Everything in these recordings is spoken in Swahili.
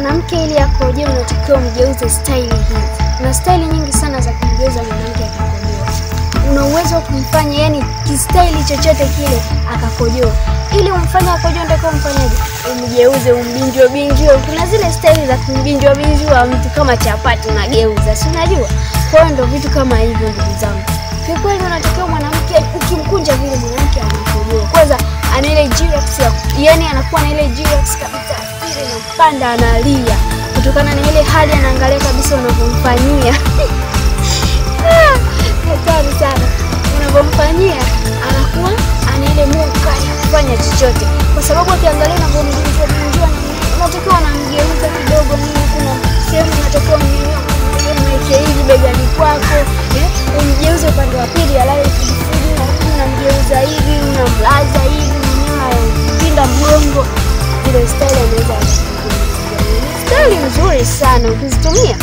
mwanamke ili akojoe unatakiwa mgeuze staili hizi. Kuna staili nyingi sana za kumgeuza mwanamke akakojoa. Una uwezo wa kumfanya yani kistaili chochote kile akakojoa. Ili umfanye akojoe, unatakiwa umfanyaje? Umgeuze, umbinjwe binjwe. Kuna zile staili za kumbinjwa binjwa mtu kama chapati unageuza, si unajua? Kwa ndio vitu kama hivyo, ndugu zangu. Kikweli unatakiwa mwanamke ukimkunja vile mwanamke anakojoa. Kwanza ana ile ya yani anakuwa na ile G-Rex kabisa inampanda analia kutokana na ile hali anaangalia kabisa unavyomfanyia. Ah, Hatari nzuri sana ukizitumia,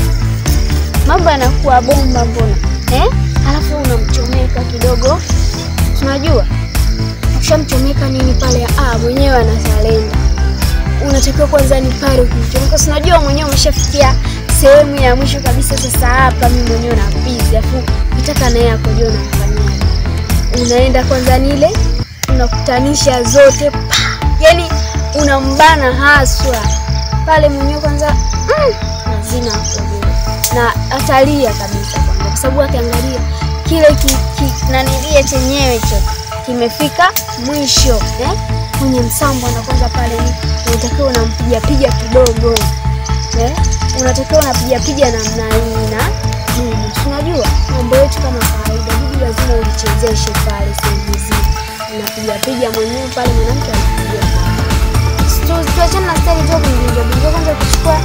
mambo yanakuwa bomba, mbona eh? Alafu unamchomeka kidogo, unajua ukishamchomeka nini pale, ah, mwenyewe anasalenda unatakiwa kwanza ni pale ukimchomeka, unajua mwenyewe umeshafikia sehemu ya mwisho kabisa. Sasa hapa mimi mwenyewe na busy, afu nataka naye akojua unafanyaje? Unaenda kwanza nile unakutanisha zote pa, yani unambana haswa. Pale mwenyewe kwanza, lazima akojoe na atalia kabisa kwanza, kwa sababu akiangalia kile ki, ki, nanilie chenyewe cho kimefika mwisho eh? kwenye msambo na kwanza pale unatakiwa unampiga piga kidogo eh? unatakiwa unapiga piga namna hii na nini, tunajua mambo yetu kama kawaida, bibi lazima ulichezeshe pale sehemu unapigapiga unapiga piga mwenyewe pale, mwanamke anapiga tuachane na stari tu kuingia. Kwanza ukichukua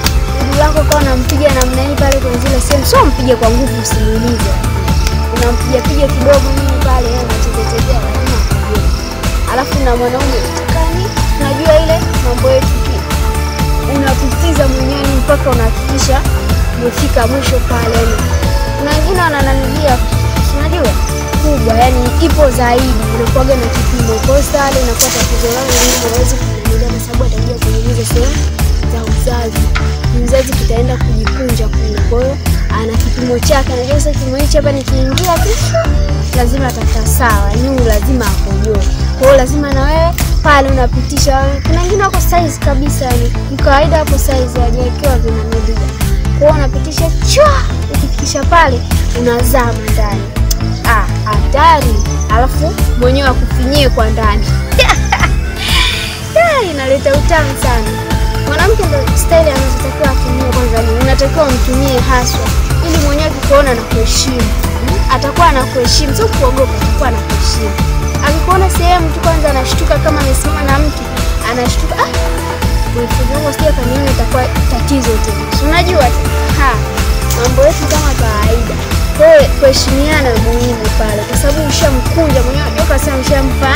mpige kwa nguvu, usimuumize, unampiga piga kidogo nini pale, yeye anacheza chezea, lazima akujue. Alafu na mwanaume utakani, najua ile mambo yetu pia unapitiza mwenyewe mpaka unahakikisha umefika mwisho pale. Kuna wengine wanananilia, unajua kubwa, yani ipo zaidi, unakuwaga na kipimo. Sasa inakuwa tatizo yani hawezi kunanilia kwa sababu atajua hizo sehemu za uzazi, mzazi kitaenda kujikunja kule. Kwa hiyo ana kipimo chake, anajua sasa kipimo hichi hapa nikiingia tu lazima atakuta sawa, nyuu lazima akojoe. Kwa hiyo lazima na wewe pale unapitisha. Kuna wengine wako size kabisa, yani ni kawaida hapo size hajawekewa media Kwa hiyo unapitisha chwa, ukifikisha pale unazama ndani. Ah, hatari! Alafu mwenyewe akufinyie kwa ndani inaleta utamu sana. Mwanamke ndo staili anazotakiwa atumie kwanza, ni unatakiwa umtumie haswa, ili mwenyewe akikuona na kuheshimu atakuwa anakuheshimu, sio kuogopa, atakuwa anakuheshimu. Akikuona sehemu tu kwanza anashtuka, kama amesimama na mtu anashtuka, ah, kuifuga sio kwa nini, itakuwa tatizo tena. Unajua tu ha mambo yetu kama kawaida. Kwa hiyo kuheshimiana muhimu pale, kwa sababu ushamkunja mwenyewe, unajua sasa ushampa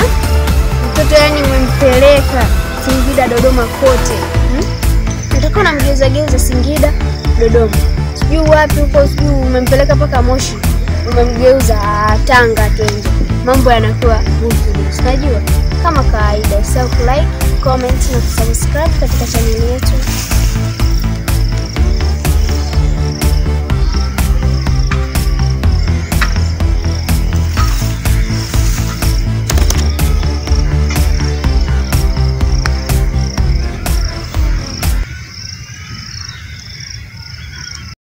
mtoto, yani umempeleka Singida, Dodoma kote hmm? Utakuwa unamgeuza geuza Singida, Dodoma, sijui wapi huko, sijui umempeleka mpaka Moshi umemgeuza Tanga twende, mambo yanakuwa huku. Unajua kama kawaida, usahau kulike, comment na kusubscribe katika chaneli yetu.